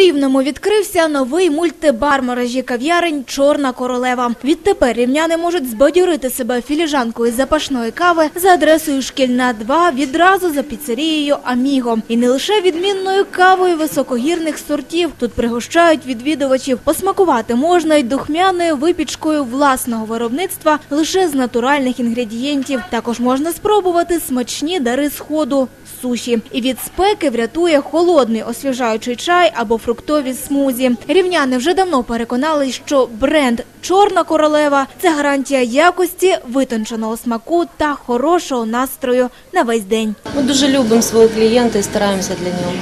Рівному відкрився новий мультибар мережі кав'ярень Чорна королева. Відтепер рівняни можуть збадьорити себе філіжанкою запашної кави за адресою Шкільна 2 відразу за піцерією Аміго. І не лише відмінною кавою високогірних сортів. Тут пригощають відвідувачів. Посмакувати можна й духмяною випічкою власного виробництва лише з натуральних інгредієнтів. Також можна спробувати смачні дари сходу суші. І від спеки врятує холодний освіжаючий чай або фруктові смузі. Рівняни вже давно переконали, що бренд Чорна королева це гарантія якості, витонченого смаку та хорошого настрою на весь день. Ми дуже любимо свого клієнта і стараємося для нього.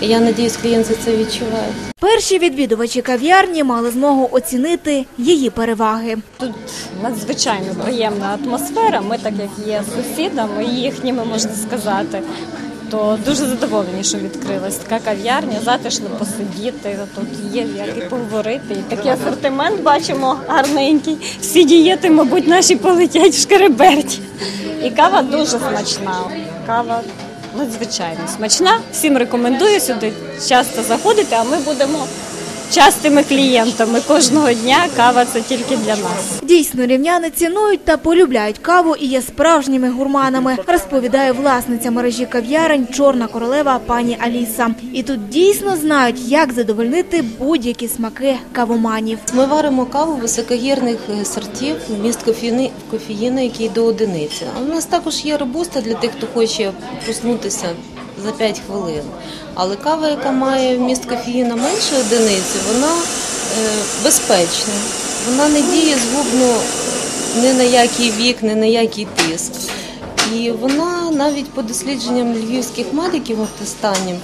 Я сподіваюся, клієнти це відчувають. Перші відвідувачі кав'ярні мали змогу оцінити її переваги. Тут надзвичайно приємна атмосфера. Ми, так як є сусідами, їхніми можна сказати, то дуже задоволені, що відкрилась така кав'ярня, затишно посидіти. Тут є як і поговорити. І такий асортимент бачимо гарненький. Всі дієти, мабуть, наші полетять в шкереберті. І кава дуже смачна. Кава надзвичайно смачна. Всім рекомендую сюди часто заходити, а ми будемо частими клієнтами кожного дня. Кава це тільки для нас. Дійсно, рівняни цінують та полюбляють каву і є справжніми гурманами, розповідає власниця мережі кав'ярень Чорна королева пані Аліса. І тут дійсно знають, як задовольнити будь-які смаки кавоманів. Ми варимо каву високогірних е, сортів, вміст кофеїни, кофеїну, який до одиниці. А у нас також є робуста для тих, хто хоче проснутися за 5 хвилин. Але кава, яка має вміст кофеїна менше одиниці, вона е, безпечна. Вона не діє згубно ні на який вік, ні на який тиск. І вона навіть по дослідженням львівських медиків останнім,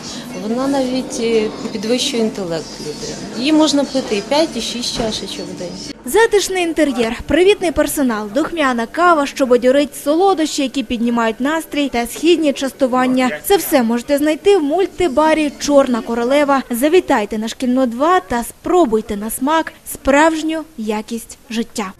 вона навіть е, підвищує інтелект людей. Її можна пити і 5, і 6 чашечок в день. Затишний інтер'єр, привітний персонал, духмяна кава, що бадьорить солодощі, які піднімають настрій та східні частування. Це все можете знайти в мультибарі Чорна королева. Завітайте на шкільну 2 та спробуйте на смак справжню якість життя.